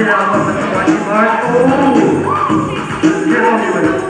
Василя Васильевича Мальку. Героги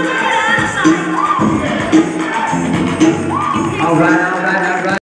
around.